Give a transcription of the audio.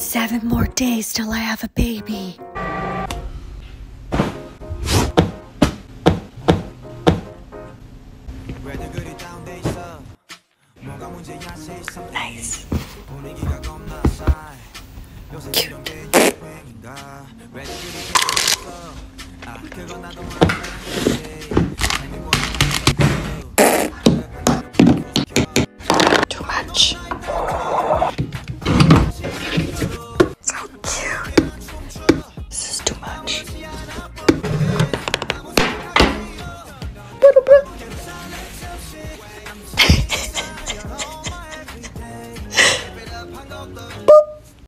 Seven more days till I have a baby. Nice. Cute. Boop.